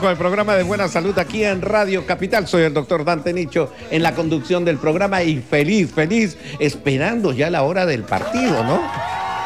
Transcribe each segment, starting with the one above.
Con el programa de Buena Salud aquí en Radio Capital. Soy el doctor Dante Nicho en la conducción del programa y feliz, feliz, esperando ya la hora del partido, ¿no?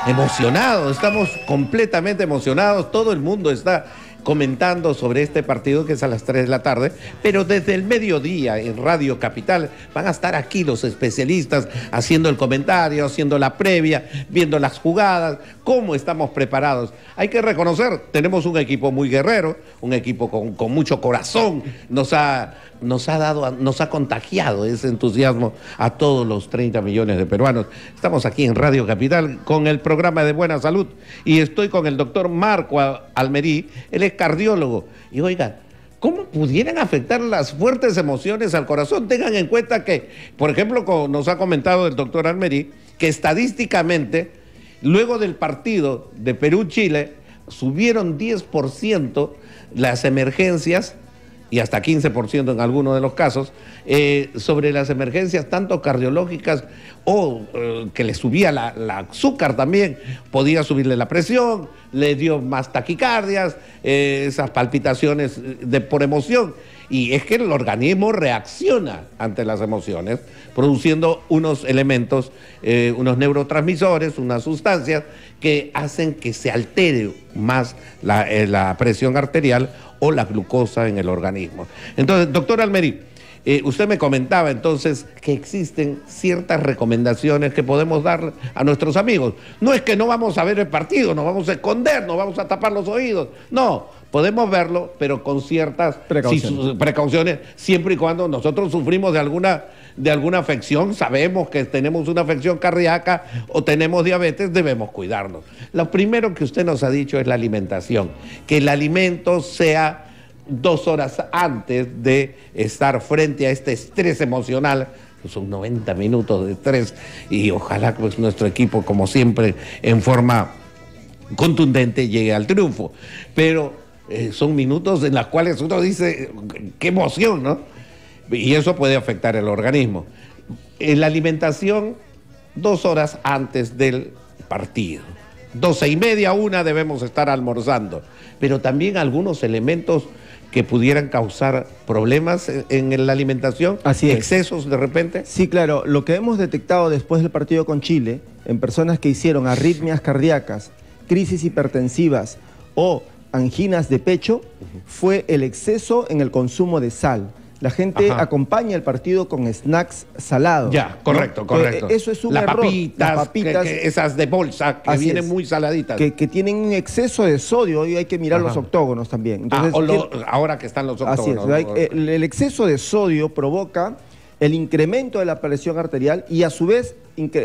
Emocionados, estamos completamente emocionados, todo el mundo está comentando sobre este partido que es a las 3 de la tarde, pero desde el mediodía en Radio Capital van a estar aquí los especialistas haciendo el comentario, haciendo la previa, viendo las jugadas, cómo estamos preparados. Hay que reconocer, tenemos un equipo muy guerrero, un equipo con, con mucho corazón, nos ha nos ha dado, nos ha contagiado ese entusiasmo a todos los 30 millones de peruanos. Estamos aquí en Radio Capital con el programa de Buena Salud y estoy con el doctor Marco Almerí, él es cardiólogo. Y oiga, ¿cómo pudieran afectar las fuertes emociones al corazón? Tengan en cuenta que, por ejemplo, nos ha comentado el doctor Almerí, que estadísticamente, luego del partido de Perú-Chile, subieron 10% las emergencias y hasta 15% en algunos de los casos, eh, sobre las emergencias tanto cardiológicas o eh, que le subía la, azúcar también, podía subirle la presión, le dio más taquicardias, eh, esas palpitaciones de, por emoción. Y es que el organismo reacciona ante las emociones, produciendo unos elementos, unos neurotransmisores, unas sustancias que hacen que se altere más la, la presión arterial o la glucosa en el organismo. Entonces, doctor Almerí, eh, usted me comentaba entonces que existen ciertas recomendaciones que podemos dar a nuestros amigos. No es que no vamos a ver el partido, nos vamos a esconder, nos vamos a tapar los oídos. No, podemos verlo, pero con ciertas precauciones, siempre y cuando nosotros sufrimos de alguna de alguna afección, sabemos que tenemos una afección cardíaca o tenemos diabetes, debemos cuidarnos. Lo primero que usted nos ha dicho es la alimentación, que el alimento sea dos horas antes de estar frente a este estrés emocional son 90 minutos de estrés y ojalá pues nuestro equipo como siempre en forma contundente llegue al triunfo. Pero eh, son minutos en los cuales uno dice, qué emoción, ¿no? y eso puede afectar el organismo. En la alimentación, dos horas antes del partido. Doce y media, una debemos estar almorzando, pero también algunos elementos que pudieran causar problemas en la alimentación, Así excesos de repente. Sí, claro, lo que hemos detectado después del partido con Chile, en personas que hicieron arritmias cardíacas, crisis hipertensivas o anginas de pecho, fue el exceso en el consumo de sal la gente acompaña el partido con snacks salados. Ya, correcto, correcto. eso es un Las error. Papitas, Las papitas, esas de bolsa que vienen muy saladitas. Que, tienen un exceso de sodio y hay que mirar los octógonos también. Ah, ahora que están los octógonos. Así es, el, exceso de sodio provoca el incremento de la presión arterial y a su vez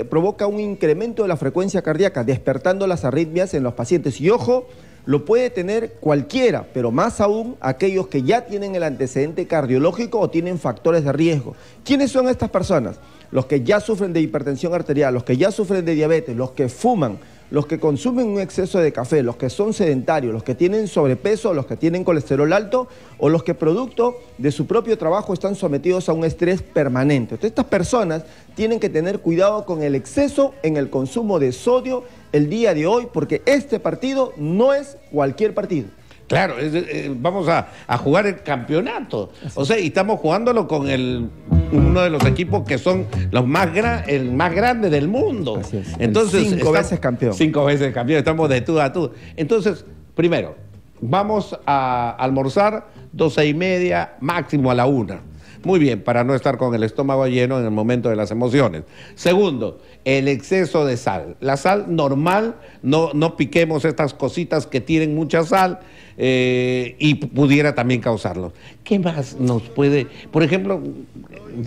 provoca un incremento de la frecuencia cardíaca, despertando las arritmias en los pacientes. Y ojo, lo puede tener cualquiera, pero más aún aquellos que ya tienen el antecedente cardiológico o tienen factores de riesgo. ¿Quiénes son estas personas? Los que ya sufren de hipertensión arterial, los que ya sufren de diabetes, los que fuman, los que consumen un exceso de café, los que son sedentarios, los que tienen sobrepeso, los que tienen colesterol alto o los que producto de su propio trabajo están sometidos a un estrés permanente. Entonces estas personas tienen que tener cuidado con el exceso en el consumo de sodio el día de hoy porque este partido no es cualquier partido. Claro, eh, vamos a, jugar el campeonato. O sea, y estamos jugándolo con el, uno de los equipos que son los más el más grande del mundo. Entonces, cinco veces campeón. Cinco veces campeón, estamos de tú a tú. Entonces, primero, vamos a almorzar doce y media, máximo a la una. Muy bien, para no estar con el estómago lleno en el momento de las emociones. Segundo, el exceso de sal. La sal normal, no, no piquemos estas cositas que tienen mucha sal eh, y pudiera también causarlo. ¿Qué más nos puede...? Por ejemplo,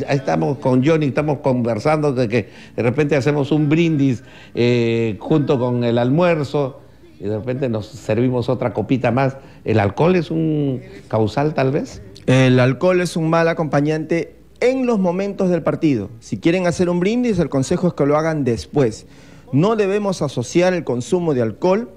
estamos con Johnny, estamos conversando de que de repente hacemos un brindis eh, junto con el almuerzo y de repente nos servimos otra copita más. ¿El alcohol es un causal tal vez? El alcohol es un mal acompañante en los momentos del partido. Si quieren hacer un brindis, el consejo es que lo hagan después. No debemos asociar el consumo de alcohol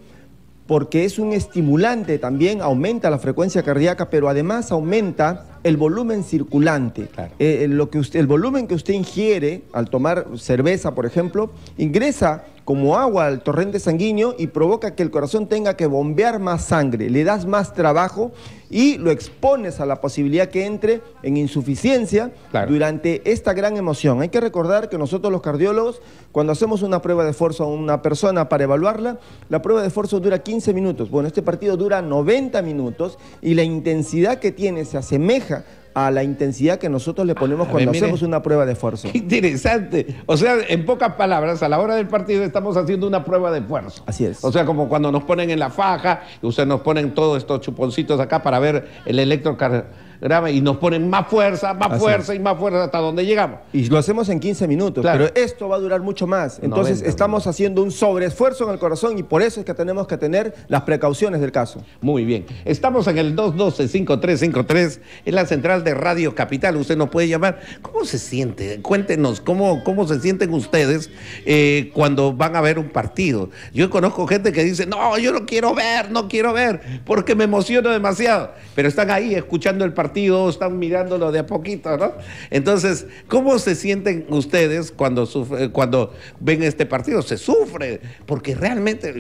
porque es un estimulante también, aumenta la frecuencia cardíaca, pero además aumenta el volumen circulante. Eh, lo que usted, el volumen que usted ingiere al tomar cerveza, por ejemplo, ingresa como agua al torrente sanguíneo y provoca que el corazón tenga que bombear más sangre, le das más trabajo y lo expones a la posibilidad que entre en insuficiencia durante esta gran emoción. Hay que recordar que nosotros los cardiólogos, cuando hacemos una prueba de esfuerzo a una persona para evaluarla, la prueba de esfuerzo dura 15 minutos. Bueno, este partido dura 90 minutos y la intensidad que tiene se asemeja a la intensidad que nosotros le ponemos cuando hacemos una prueba de esfuerzo. interesante. O sea, en pocas palabras, a la hora del partido estamos haciendo una prueba de esfuerzo. Así es. O sea, como cuando nos ponen en la faja, y ustedes nos ponen todos estos chuponcitos acá para ver el electrocardiograma y nos ponen más fuerza, más fuerza y más fuerza hasta donde llegamos. Y lo hacemos en 15 minutos, pero esto va a durar mucho más. Entonces estamos haciendo un sobreesfuerzo en el corazón y por eso es que tenemos que tener las precauciones del caso. Muy bien. Estamos en el 212-5353, en la central de Radio Capital. Usted nos puede llamar. ¿Cómo se siente? Cuéntenos, ¿cómo, cómo se sienten ustedes eh, cuando van a ver un partido? Yo conozco gente que dice, no, yo no quiero ver, no quiero ver, porque me emociono demasiado. Pero están ahí escuchando el partido están mirándolo de a poquito, ¿no? Entonces, ¿cómo se sienten ustedes cuando, cuando ven este partido? Se sufre, porque realmente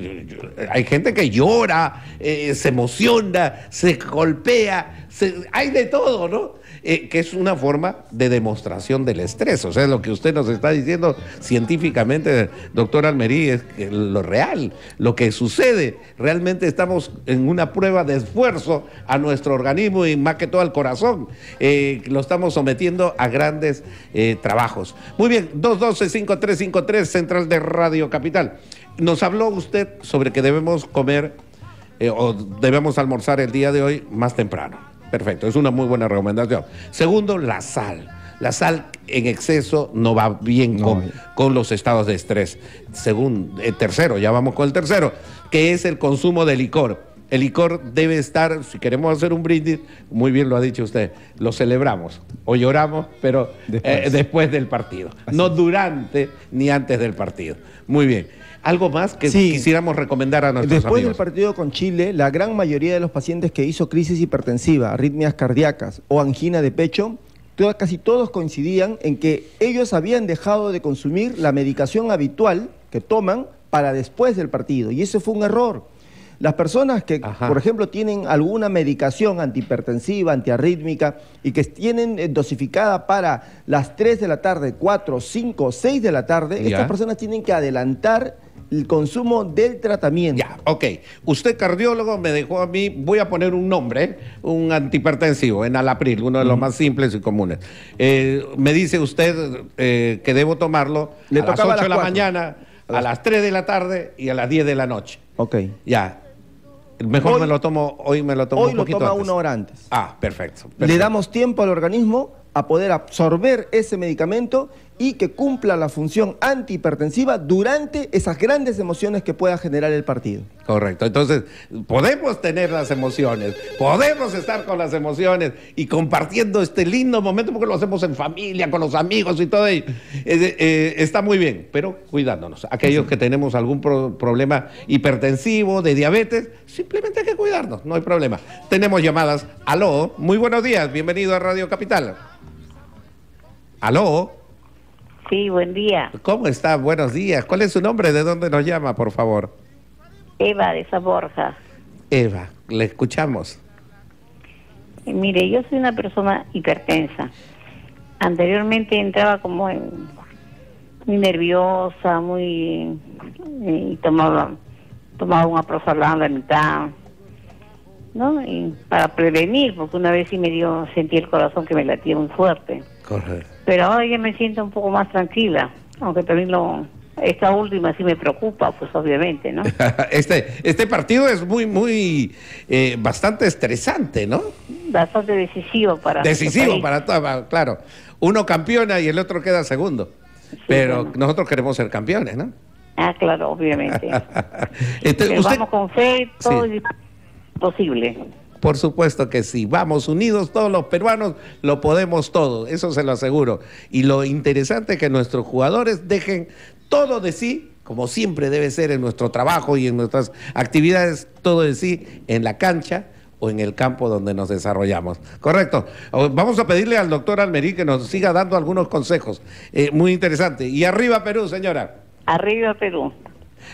hay gente que llora, eh, se emociona, se golpea, hay de todo, ¿no? Eh, que es una forma de demostración del estrés. O sea, lo que usted nos está diciendo científicamente, doctor Almerí, es lo real, lo que sucede. Realmente estamos en una prueba de esfuerzo a nuestro organismo y más que todo al corazón. Eh, lo estamos sometiendo a grandes eh, trabajos. Muy bien, 212-5353, Central de Radio Capital. Nos habló usted sobre que debemos comer o debemos almorzar el día de hoy más temprano. Perfecto, es una muy buena recomendación. Segundo, la sal. La sal en exceso no va bien con, los estados de estrés. Segundo, eh, tercero, ya vamos con el tercero, que es el consumo de licor. El licor debe estar, si queremos hacer un brindis, muy bien lo ha dicho usted, lo celebramos o lloramos, pero después, eh, del partido, no durante ni antes del partido. Muy bien. ¿Algo más que quisiéramos recomendar a nuestros Después del partido con Chile, la gran mayoría de los pacientes que hizo crisis hipertensiva, arritmias cardíacas o angina de pecho, casi todos coincidían en que ellos habían dejado de consumir la medicación habitual que toman para después del partido. Y eso fue un error. Las personas que, por ejemplo, tienen alguna medicación antihipertensiva, antiarrítmica y que tienen eh, dosificada para las 3 de la tarde, 4, 5, 6 de la tarde, estas personas tienen que adelantar el consumo del tratamiento. Ya, ok. Usted cardiólogo me dejó a mí, voy a poner un nombre, un antihipertensivo, en Alapril, uno de los más simples y comunes. Eh, me dice usted eh, que debo tomarlo Le a las 8 de la mañana, a las... 3 de la tarde y a las 10 de la noche. Ok. Ya. Mejor me lo tomo, hoy me lo tomo un poquito lo toma una hora antes. Ah, perfecto, Le damos tiempo al organismo a poder absorber ese medicamento y que cumpla la función antihipertensiva durante esas grandes emociones que pueda generar el partido. Correcto, entonces podemos tener las emociones, podemos estar con las emociones y compartiendo este lindo momento porque lo hacemos en familia, con los amigos y todo ello. Eh, eh, está muy bien, pero cuidándonos. Aquellos que tenemos algún problema hipertensivo, de diabetes, simplemente hay que cuidarnos, no hay problema. Tenemos llamadas. Aló, muy buenos días, bienvenido a Radio Capital. Aló. Sí, buen día. ¿Cómo está? Buenos días. ¿Cuál es su nombre? ¿De dónde nos llama, por favor? Eva de Saborja. Eva, le escuchamos. Eh, mire, yo soy una persona hipertensa. Anteriormente entraba como muy nerviosa, muy y tomaba tomaba una prosalán la mitad, ¿no? Y para prevenir, porque una vez sí me dio sentí el corazón que me latía muy fuerte. Correcto. Pero ahora ya me siento un poco más tranquila, aunque también lo, esta última sí me preocupa, pues obviamente, ¿no? este, este partido es muy, muy, eh, bastante estresante, ¿no? Bastante decisivo para Decisivo para todo, claro. Uno campeona y el otro queda segundo. Pero nosotros queremos ser campeones, ¿no? Ah, claro, obviamente. Este, vamos con fe, todo es posible. Por supuesto que sí. Vamos unidos todos los peruanos, lo podemos todo, eso se lo aseguro. Y lo interesante es que nuestros jugadores dejen todo de sí, como siempre debe ser en nuestro trabajo y en nuestras actividades, todo de sí en la cancha o en el campo donde nos desarrollamos. Correcto. Vamos a pedirle al doctor Almerí que nos siga dando algunos consejos. Eh, muy interesante. Y arriba Perú, señora. Arriba Perú.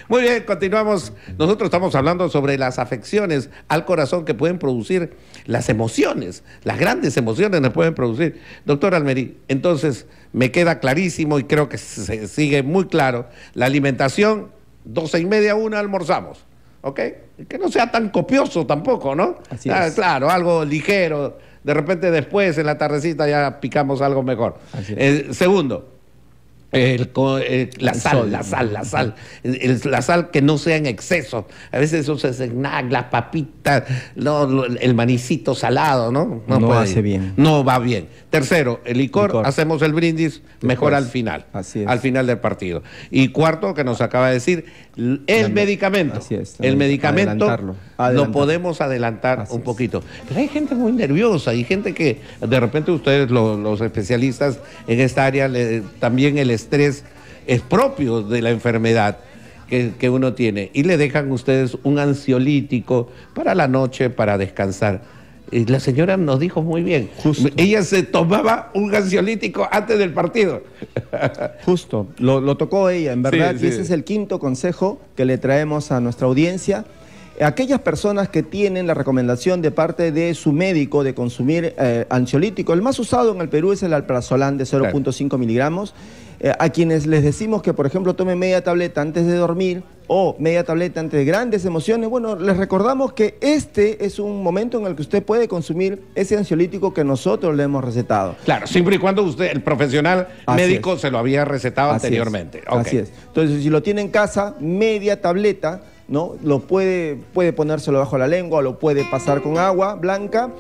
Muy bien, continuamos. Nosotros estamos hablando sobre las afecciones al corazón que pueden producir las emociones, las grandes emociones que pueden producir. Doctor Almerí, entonces me queda clarísimo y creo que se sigue muy claro, la alimentación, doce y media, una almorzamos. ¿ok? Que no sea tan copioso tampoco, ¿no? Así Ah, es. Claro, algo ligero. De repente después, en la tardecita, ya picamos algo mejor. Así es. Eh, segundo, el eh, la El sal, la sal, la sal. La sal que no sea en exceso. A veces esos snack, las papitas, no, el manicito salado, ¿no? No puede hace ir. bien. No va bien. Tercero, el licor, Licor. hacemos el brindis mejor al final. Así es. Al final del partido. Y cuarto, que nos acaba de decir, el medicamento. así es, el medicamento adelantarlo, lo podemos adelantar Así un es. poquito. Pero hay gente muy nerviosa y gente que de repente ustedes, lo- los especialistas en esta área, le- también el estrés es propio de la enfermedad. Que, que uno tiene y le dejan ustedes un ansiolítico para la noche, para descansar. Y la señora nos dijo muy bien, Justo. ella se tomaba un ansiolítico antes del partido. Justo, lo, lo tocó ella, en verdad, Sí, sí. y ese es el quinto consejo que le traemos a nuestra audiencia. Aquellas personas que tienen la recomendación de parte de su médico de consumir eh, ansiolítico, el más usado en el Perú es el alprazolam de 0.5 miligramos, eh, a quienes les decimos que, por ejemplo, tomen media tableta antes de dormir o media tableta ante grandes emociones, bueno, les recordamos que este es un momento en el que usted puede consumir ese ansiolítico que nosotros le hemos recetado. Claro, siempre y cuando usted, el profesional Así médico, es. se lo había recetado Así es, anteriormente. Así es. Entonces, si lo tiene en casa, media tableta, ¿no? Lo puede, puede ponérselo bajo la lengua o lo puede pasar con agua blanca.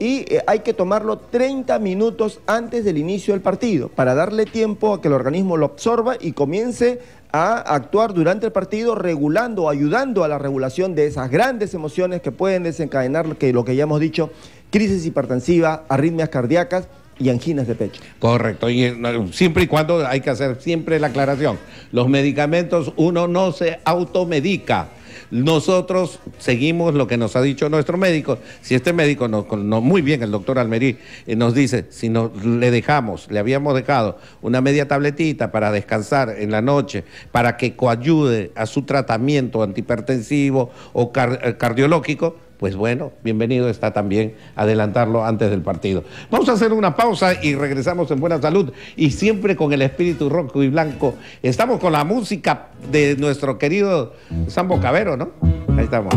Y eh, hay que tomarlo 30 minutos antes del inicio del partido para darle tiempo a que el organismo lo absorba y comience a actuar durante el partido regulando, ayudando a la regulación de esas grandes emociones que pueden desencadenar lo que, lo que ya hemos dicho, crisis hipertensiva, arritmias cardíacas y anginas de pecho. Correcto, y eh, siempre y cuando hay que hacer siempre la aclaración. Los medicamentos uno no se automedica. Nosotros seguimos lo que nos ha dicho nuestro médico. Si este médico, no, no- muy bien, el doctor Almerí, eh, nos dice, si no, le dejamos, le habíamos dejado una media tabletita para descansar en la noche, para que coayude a su tratamiento antihipertensivo o eh, cardiológico, pues bueno, bienvenido está también adelantarlo antes del partido. Vamos a hacer una pausa y regresamos en buena salud y siempre con el espíritu rojo y blanco. Estamos con la música de nuestro querido Sambo Cabero, ¿no? Ahí estamos.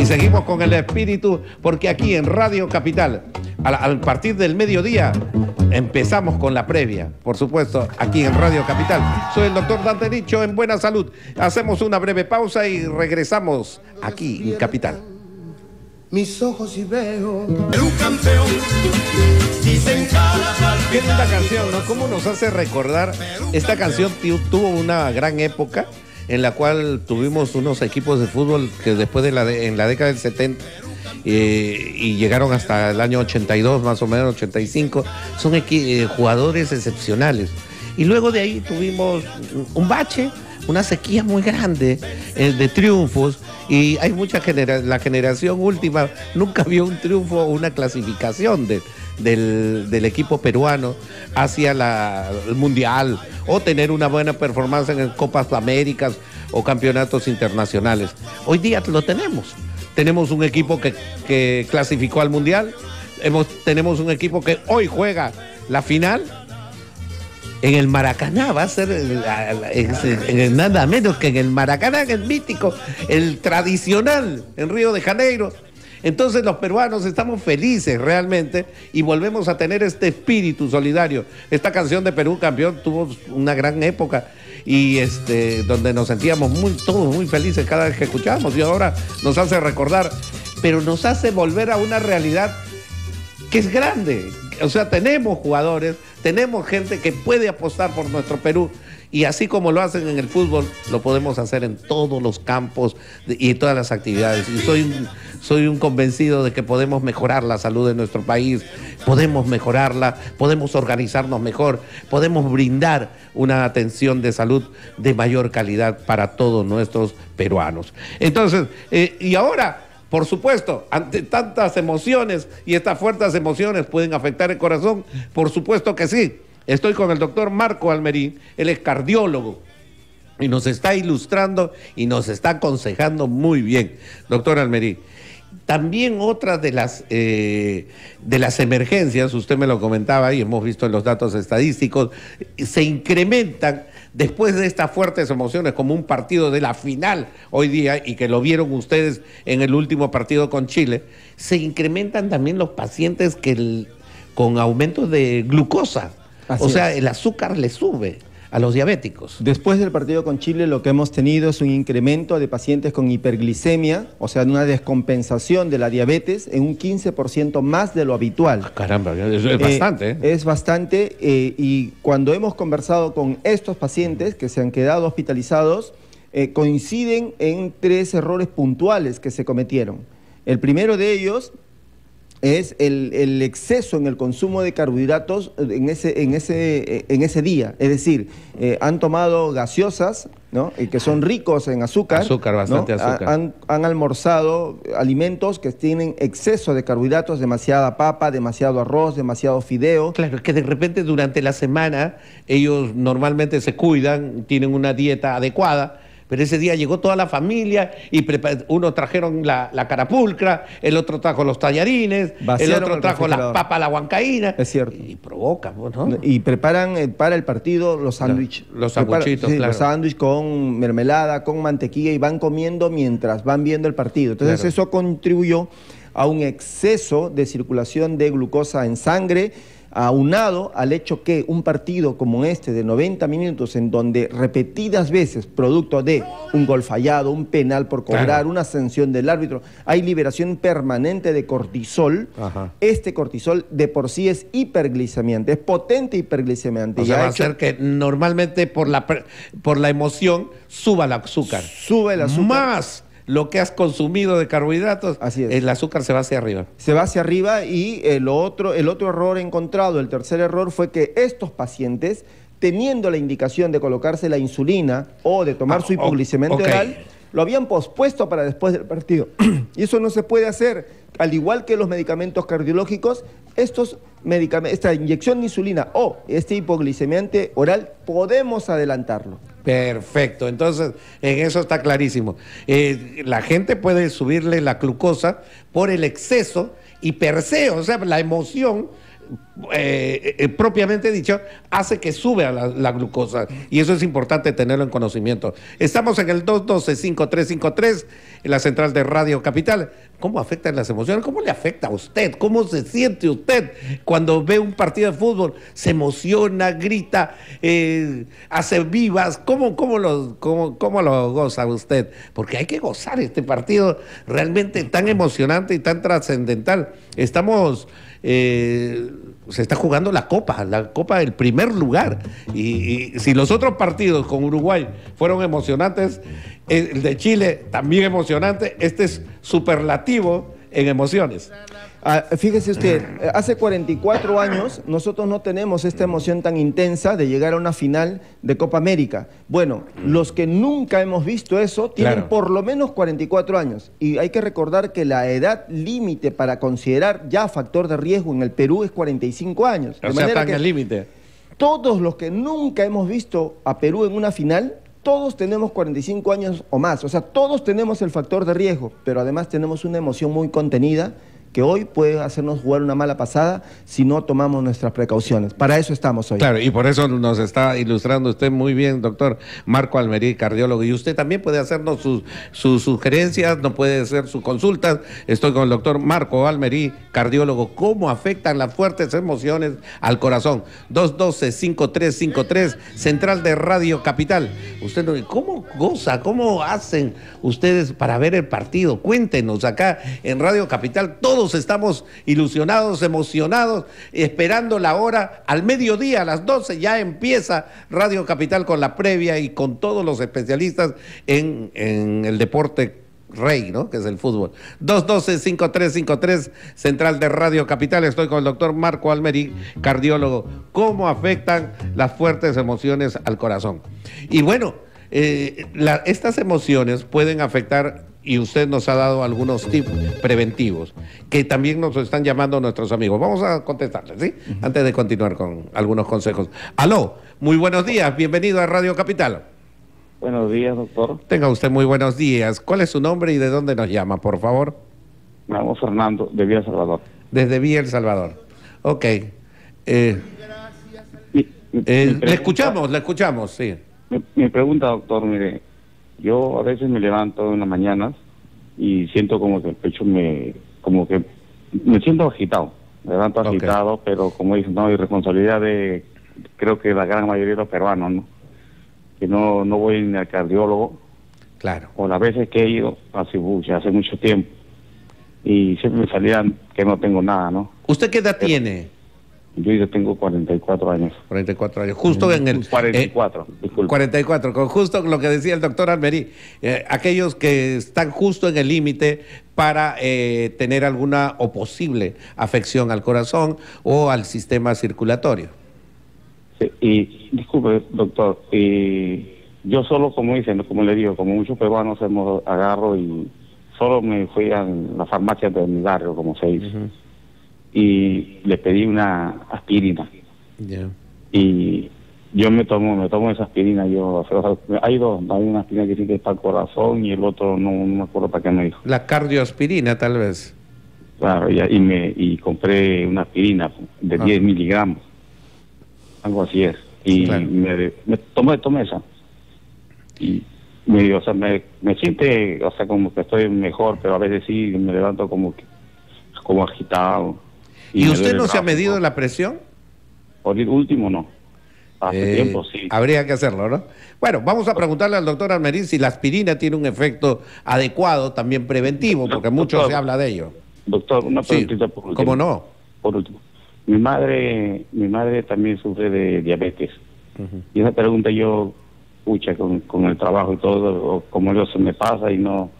Y seguimos con el espíritu porque aquí en Radio Capital, al, partir del mediodía, empezamos con la previa, por supuesto, aquí en Radio Capital. Soy el doctor Dante Nicho en buena salud. Hacemos una breve pausa y regresamos aquí en Capital. Mis ojos y veo Perú campeón dicen cada Qué linda canción, ¿no? ¿Cómo nos hace recordar? Esta canción tu- tuvo una gran época en la cual tuvimos unos equipos de fútbol que después de la de- en la década del 70 eh, y llegaron hasta el año 82, más o menos 85, son equi- eh, jugadores excepcionales. Y luego de ahí tuvimos un bache, una sequía muy grande eh, de triunfos y hay mucha genera la generación última nunca vio un triunfo o una clasificación de- del, del equipo peruano hacia la- el mundial o tener una buena performance en Copas Américas o campeonatos internacionales. Hoy día lo tenemos. Tenemos un equipo que, que clasificó al mundial, hemos, tenemos un equipo que hoy juega la final en el Maracaná va a ser nada menos que en el Maracaná, en el mítico, el tradicional en Río de Janeiro. Entonces los peruanos estamos felices realmente y volvemos a tener este espíritu solidario. Esta canción de Perú campeón tuvo una gran época y este donde nos sentíamos muy todos muy felices cada vez que escuchábamos y ahora nos hace recordar, pero nos hace volver a una realidad que es grande. O sea, tenemos jugadores, tenemos gente que puede apostar por nuestro Perú. Y así como lo hacen en el fútbol, lo podemos hacer en todos los campos y todas las actividades. Y soy un, soy un convencido de que podemos mejorar la salud de nuestro país, podemos mejorarla, podemos organizarnos mejor, podemos brindar una atención de salud de mayor calidad para todos nuestros peruanos. Entonces, eh, y ahora Por supuesto, ante tantas emociones y estas fuertes emociones pueden afectar el corazón, por supuesto que sí. Estoy con el doctor Marco Almerín, él es cardiólogo y nos está ilustrando y nos está aconsejando muy bien, doctor Almerín. También otra de las, eh, de las emergencias, usted me lo comentaba y hemos visto en los datos estadísticos, se incrementan después de estas fuertes emociones, como un partido de la final hoy día, y que lo vieron ustedes en el último partido con Chile, se incrementan también los pacientes que con aumento de glucosa. o sea, el azúcar le sube a los diabéticos. Después del partido con Chile lo que hemos tenido es un incremento de pacientes con hiperglicemia, o sea, una descompensación de la diabetes en un 15% más de lo habitual. Ah, caramba, es, eh, bastante. ¿eh? Es bastante eh, y cuando hemos conversado con estos pacientes que se han quedado hospitalizados, coinciden en tres errores puntuales que se cometieron. El primero de ellos es el, exceso en el consumo de carbohidratos en ese, en ese, en ese día. Es decir, eh, han tomado gaseosas, ¿no? que son ricos en azúcar. Azúcar, bastante azúcar. Han, han, almorzado alimentos que tienen exceso de carbohidratos, demasiada papa, demasiado arroz, demasiado fideo. Claro, es que de repente durante la semana ellos normalmente se cuidan, tienen una dieta adecuada pero ese día llegó toda la familia y uno trajeron la, carapulcra, el otro trajo los tallarines, el otro trajo la papa, la huancaína. Es cierto. Y provoca, ¿no? Y preparan eh, para el partido los sándwiches. Los sándwichitos, claro. Los sándwiches con mermelada, con mantequilla y van comiendo mientras van viendo el partido. Entonces eso contribuyó a un exceso de circulación de glucosa en sangre aunado al hecho que un partido como este de 90 minutos en donde repetidas veces, producto de un gol fallado, un penal por cobrar, una sanción del árbitro, hay liberación permanente de cortisol, este cortisol de por sí es hiperglicemiante, es potente hiperglicemiante. O sea, va a hacer que normalmente por la, por la emoción suba el azúcar. Sube el azúcar. Más lo que has consumido de carbohidratos, el azúcar se va hacia arriba. Se va hacia arriba y el otro, el otro error encontrado, el tercer error fue que estos pacientes, teniendo la indicación de colocarse la insulina o de tomar ah, su hipoglicemia oral, lo habían pospuesto para después del partido. y eso no se puede hacer. Al igual que los medicamentos cardiológicos, estos medicamentos, esta inyección de insulina o este hipoglicemiante oral, podemos adelantarlo. Perfecto, entonces en eso está clarísimo. Eh, la gente puede subirle la glucosa por el exceso y per se, o sea, la emoción eh, eh, propiamente dicho, hace que sube a la, glucosa. Y eso es importante tenerlo en conocimiento. Estamos en el 212-5353, en la central de Radio Capital. ¿Cómo afectan las emociones? ¿Cómo le afecta a usted? ¿Cómo se siente usted cuando ve un partido de fútbol? ¿Se emociona, grita, eh, hace vivas? ¿Cómo, cómo, lo, cómo, ¿Cómo lo goza usted? Porque hay que gozar este partido realmente tan emocionante y tan trascendental. Estamos eh, se está jugando la Copa, la Copa del primer lugar. Y, si los otros partidos con Uruguay fueron emocionantes, el de Chile también emocionante, este es superlativo en emociones. Ah, fíjese usted, hace 44 años nosotros no tenemos esta emoción tan intensa de llegar a una final de Copa América. Bueno, los que nunca hemos visto eso tienen por lo menos 44 años. Y hay que recordar que la edad límite para considerar ya factor de riesgo en el Perú es 45 años. O sea, están límite. Todos los que nunca hemos visto a Perú en una final todos tenemos 45 años o más, o sea, todos tenemos el factor de riesgo, pero además tenemos una emoción muy contenida que hoy puede hacernos jugar una mala pasada si no tomamos nuestras precauciones. Para eso estamos hoy. Claro, y por eso nos está ilustrando usted muy bien, doctor Marco Almerí, cardiólogo. Y usted también puede hacernos sus, sus sugerencias, no puede hacer sus consultas. Estoy con el doctor Marco Almerí, cardiólogo. ¿Cómo afectan las fuertes emociones al corazón? 212-5353, Central de Radio Capital. Usted, ¿cómo goza? ¿Cómo hacen ustedes para ver el partido? Cuéntenos acá en Radio Capital todo estamos ilusionados, emocionados, esperando la hora. Al mediodía, a las 12, ya empieza Radio Capital con la previa y con todos los especialistas en, el deporte rey, ¿no? Que es el fútbol. 212-5353, Central de Radio Capital. Estoy con el doctor Marco Almerí, cardiólogo. ¿Cómo afectan las fuertes emociones al corazón? Y bueno, eh, estas emociones pueden afectar y usted nos ha dado algunos tips preventivos que también nos están llamando nuestros amigos. Vamos a contestarles, ¿sí? Antes de continuar con algunos consejos. Aló, muy buenos días, bienvenido a Radio Capital. Buenos días, doctor. Tenga usted muy buenos días. ¿Cuál es su nombre y de dónde nos llama, por favor? Me llamo Fernando, de Villa Salvador. Desde Villa El Salvador. Ok. Eh, Mi- mi- eh, mi le escuchamos, le escuchamos, sí. Mi pregunta, doctor, mire, yo a veces me levanto en las mañanas y siento como que el pecho me, como que me siento agitado. Me levanto agitado, pero como dicen, no, hay responsabilidad de, creo que la gran mayoría de los peruanos, ¿no? Que no, no voy ni al cardiólogo, Claro. o las veces que he ido, hace, hace mucho tiempo, y siempre me salían que no tengo nada, ¿no? ¿Usted qué edad tiene? Yo ya tengo 44 años. 44 años. Justo en el... 44, disculpe. 44, con justo lo que decía el doctor Almerí, eh, aquellos que están justo en el límite para eh, tener alguna o posible afección al corazón o al sistema circulatorio. Sí, y disculpe, doctor, y yo solo, como dicen, como le digo, como muchos peruanos hemos agarro y solo me fui a la farmacia de mi barrio, como se dice, y le pedí una aspirina. Y yo me tomo me tomo esa aspirina, yo, o sea, hay dos, hay una aspirina que dice que es para el corazón y el otro no, no me acuerdo para qué me dijo. La cardioaspirina, tal vez. Claro, y, y me y compré una aspirina de Ah. 10 miligramos, algo así es. Y Claro. me, me tomé, tomé esa. Y me, o sea, me, me siente, o sea, como que estoy mejor, pero a veces sí me levanto como que, como agitado. ¿Y, usted no se ha medido la presión? Por el último no. Hace Eh, tiempo sí. Habría que hacerlo, ¿no? Bueno, vamos a preguntarle al doctor Almerí si la aspirina tiene un efecto adecuado, también preventivo, porque mucho Doctor. se habla de ello. Doctor, una Sí, preguntita por último. ¿cómo no? Por último. Mi madre, mi madre también sufre de diabetes. Y esa pregunta yo, pucha, con, con el trabajo y todo, o como eso se me pasa y no,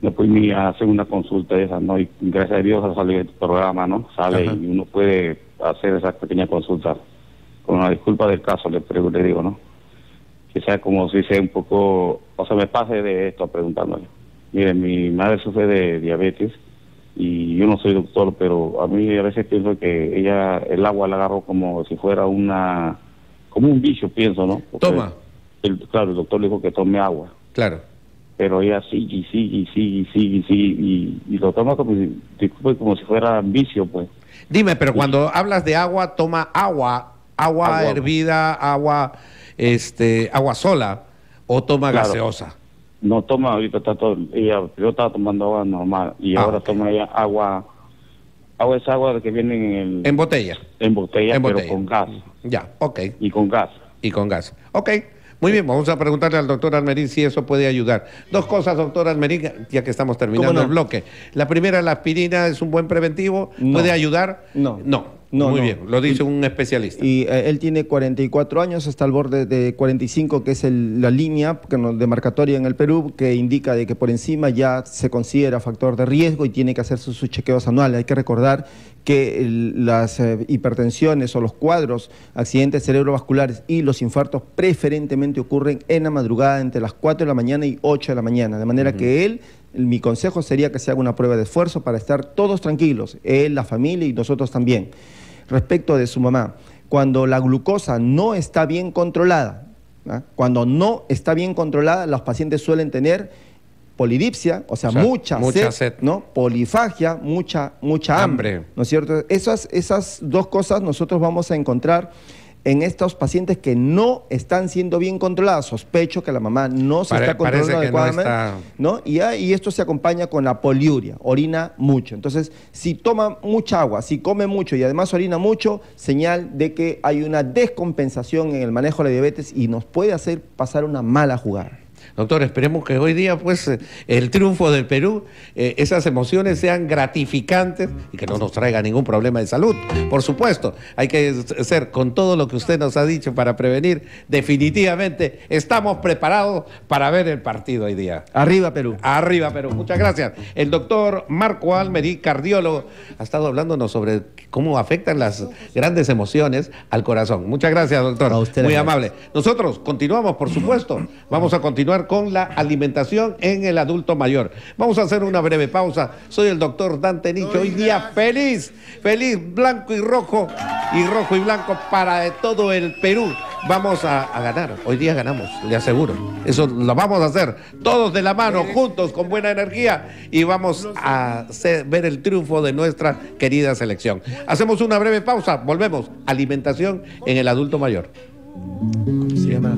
ni hacer una consulta esa, ¿no? Y gracias a Dios ha salido el programa, ¿no? Sale Ajá. y uno puede hacer esa pequeña consulta. Con la disculpa del caso, le, le digo, ¿no? Que sea como si sea un poco, o sea, me pase de esto preguntándole. Mire, mi madre sufre de diabetes y yo no soy doctor, pero a mí a veces pienso que ella, el agua la agarró como si fuera una, como un bicho, pienso, ¿no? Porque Toma. el- claro, el doctor le dijo que tome agua, Claro. Pero ella sigue y sigue y sigue y sigue y sigue y, y lo toma como si, disculpe, como si fuera vicio, pues. Dime, pero cuando hablas de agua, toma agua, agua Agua. hervida, agua, este, agua sola, o toma Claro. gaseosa. No toma ahorita está todo, ella, yo estaba tomando agua normal y Ah, ahora ok. toma ella agua, agua es agua que viene en, el, En botella. en botella, en pero botella. con gas Ya, ok. y con gas. Y con gas. Ok. Muy bien, vamos a preguntarle al doctor Almerín si eso puede ayudar. Dos cosas, doctor Almerín, ya que estamos terminando el bloque. La primera, la aspirina es un buen preventivo. No. ¿Puede ayudar? No. No. No, Muy no. bien, lo dice un especialista. Y eh, él tiene 44 años, está al borde de 45, que es el- la línea que demarcatoria en el Perú, que indica de que por encima ya se considera factor de riesgo y tiene que hacerse sus chequeos anuales. Hay que recordar que el- las eh, hipertensiones o los cuadros, accidentes cerebrovasculares y los infartos preferentemente ocurren en la madrugada entre las 4 de la mañana y 8 de la mañana. De manera que él, mi consejo sería que se haga una prueba de esfuerzo para estar todos tranquilos, él, la familia y nosotros también respecto de su mamá. Cuando la glucosa no está bien controlada, ¿ah? cuando no está bien controlada, los pacientes suelen tener polidipsia, o sea, O sea, mucha, mucha sed, sed. ¿no? Polifagia, mucha, mucha hambre, Hambre. ¿no es cierto? Esas, esas dos cosas nosotros vamos a encontrar en estos pacientes que no están siendo bien controladas. Sospecho que la mamá no se Pare- está controlando no adecuadamente. está- ¿no? Y, y esto se acompaña con la poliuria, orina mucho. Entonces, si toma mucha agua, si come mucho y además orina mucho, señal de que hay una descompensación en el manejo de la diabetes y nos puede hacer pasar una mala jugada. Doctor, esperemos que hoy día, pues, eh, el triunfo del Perú, eh, esas emociones sean gratificantes y que no nos traiga ningún problema de salud. Por supuesto, hay que ser con todo lo que usted nos ha dicho para prevenir. Definitivamente estamos preparados para ver el partido hoy día. Arriba, Perú. Arriba, Perú. Muchas gracias. El doctor Marco Almerí, cardiólogo, ha estado hablándonos sobre cómo afectan las grandes emociones al corazón. Muchas gracias, doctor. A usted, Muy amable. Nosotros continuamos, por supuesto. Vamos a continuar con la alimentación en el adulto mayor. Vamos a hacer una breve pausa. Soy el doctor Dante Nicho. Hoy día feliz, feliz, blanco y rojo, y rojo y blanco para todo el Perú. Vamos a, a ganar. Hoy día ganamos, le aseguro. Eso lo vamos a hacer todos de la mano, juntos, con buena energía, y vamos a hacer- ver el triunfo de nuestra querida selección. Hacemos una breve pausa, volvemos. Alimentación en el adulto mayor. Se llama.